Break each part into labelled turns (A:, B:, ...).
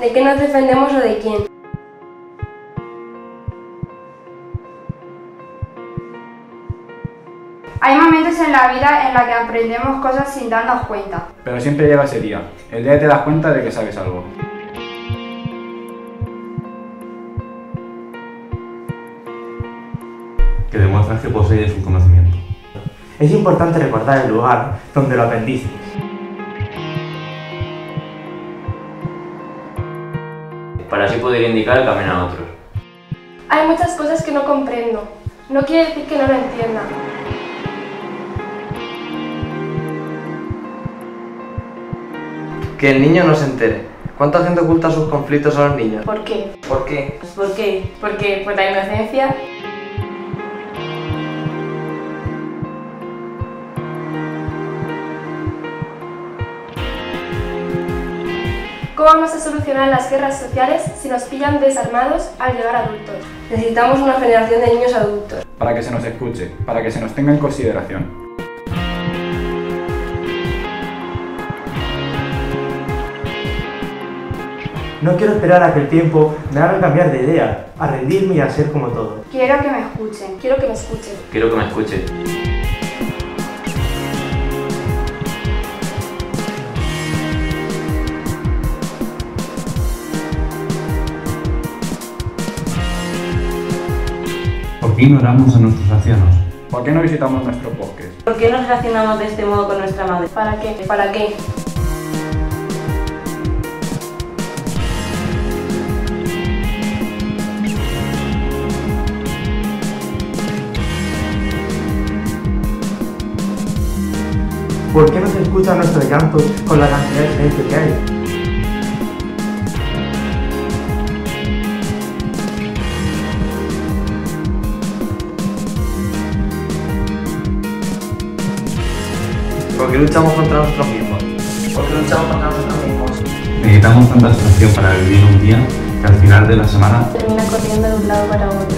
A: ¿De qué nos defendemos o de quién?
B: Hay momentos en la vida en los que aprendemos cosas sin darnos cuenta.
C: Pero siempre llega ese día, el día que te das cuenta de que sabes algo.
D: Que demuestras que posees un conocimiento.
E: Es importante recordar el lugar donde lo aprendiste.
F: Para así poder indicar el camino a otros.
A: Hay muchas cosas que no comprendo. No quiere decir que no lo entienda.
G: Que el niño no se entere. ¿Cuánta gente oculta sus conflictos a los niños?
A: ¿Por qué?
G: ¿Por qué?
A: ¿Por qué? Porque por la inocencia. ¿Cómo vamos a solucionar las guerras sociales si nos pillan desarmados al llegar adultos? Necesitamos una generación de niños adultos.
C: Para que se nos escuche, para que se nos tenga en consideración.
E: No quiero esperar a que el tiempo me haga cambiar de idea, a rendirme y a ser como todo.
B: Quiero que me escuchen.
A: Quiero que me escuchen.
F: Quiero que me escuche.
D: Ignoramos a nuestros ancianos?
C: ¿Por qué no visitamos nuestro bosque?
H: ¿Por qué nos relacionamos de este modo con nuestra madre?
A: ¿Para qué? ¿Para qué?
E: ¿Por qué no se escucha nuestro llanto con la cantidad de silencio que hay?
G: ¿Por qué luchamos contra nosotros mismos? ¿Por qué luchamos contra nosotros mismos?
D: Necesitamos tanta sensación para vivir un día que al final de la semana
A: Termina corriendo de un lado para otro.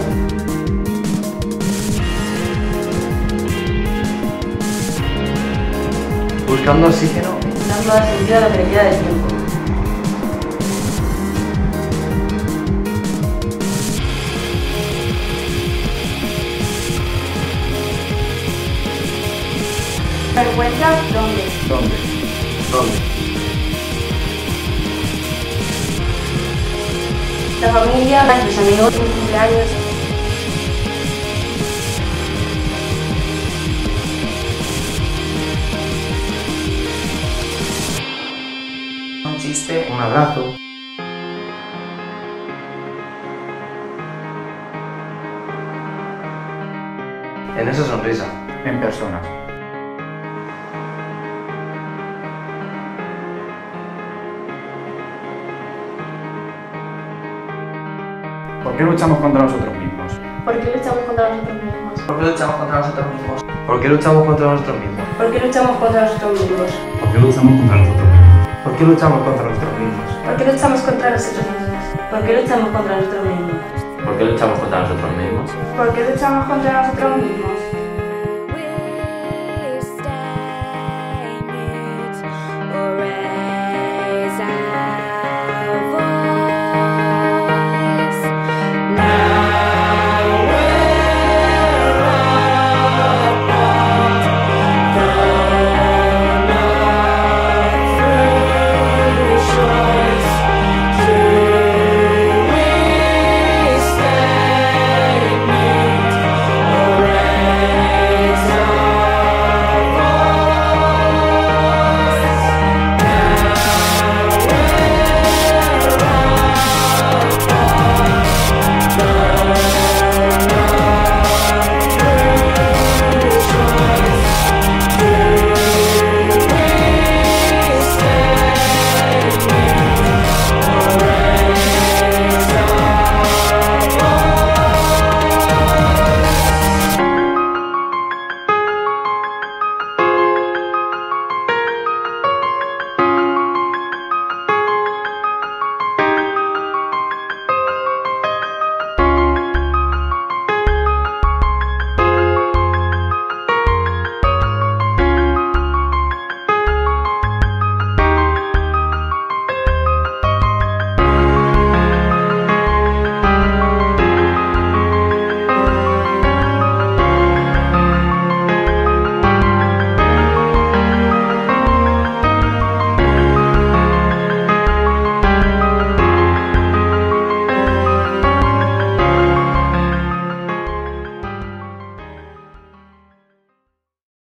G: Buscando oxígeno.
H: Dando sentido a le queda de tiempo.
B: ¿Vergüenza dónde?
C: ¿Dónde?
G: ¿Dónde?
A: La familia, nuestros amigos, mi cumpleaños.
G: Un chiste.
E: Un abrazo.
G: En esa sonrisa.
C: En persona. ¿Por qué luchamos contra nosotros mismos?
A: ¿Por qué luchamos contra nosotros mismos?
G: ¿Por qué luchamos contra nosotros mismos? ¿Por qué luchamos contra nosotros mismos?
A: ¿Por qué luchamos contra nosotros mismos?
D: ¿Por qué luchamos contra nosotros mismos?
E: ¿Por qué luchamos contra nosotros mismos?
A: ¿Por qué luchamos contra nosotros mismos?
H: ¿Por qué luchamos contra nosotros mismos?
F: ¿Por qué luchamos contra nosotros mismos?
B: ¿Por qué luchamos contra nosotros mismos?